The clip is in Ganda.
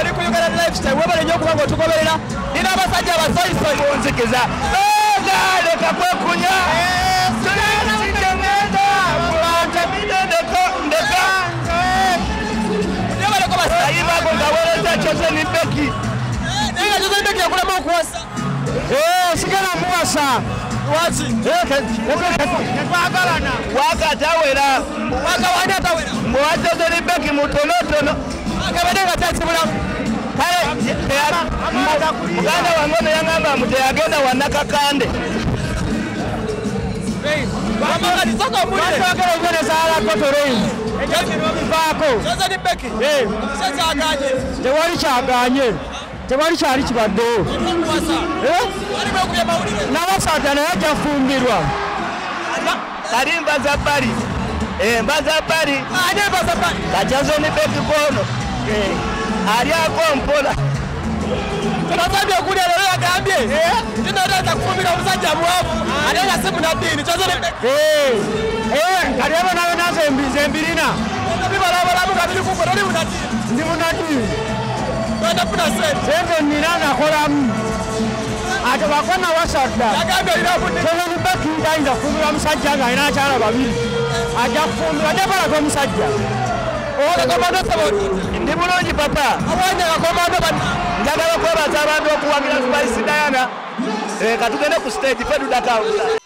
oli ku uganda lifestyle. Webalenyo okubanga nina abasajja abasoyisoyi bunzikiza leka kwekunya baleko muwasa eh, eh, waka tawera. Waka wani mutonotono akabadde nga takibulamu kale muganda wange ono yaŋamba mu teyagenda wanakakande twagala vaako kyozolibeki kyaganye tewali kyaganye. Tewali kyali kibaddewo mawulire nabasata naye ajja fumbirwa kali mbaza bali mbaza bali ani embaza bali kacazoni bekikono alyako mpola. Tunasambye okulya lero yagambye. Tinotaza kufumbira omusajja muwavu ate nga si munaddiini kali abo nabe nazembize mbirina. Bibalabalamu nga biri kugwe toli munaddiini ndi munadini twendafuna sente. Sente nina nakolamu. Ate bakona wasadda tayinza kufumbirwa musajja nga alina akyala babiri. Ajja kufumbirwa ajja balaga omusajja kakomando saboni. Ndi bulungi papa. Awanya kakomando banna njagala okwebaza abantu okuwagira spice diana. Katugende ku stage fe tudakawuza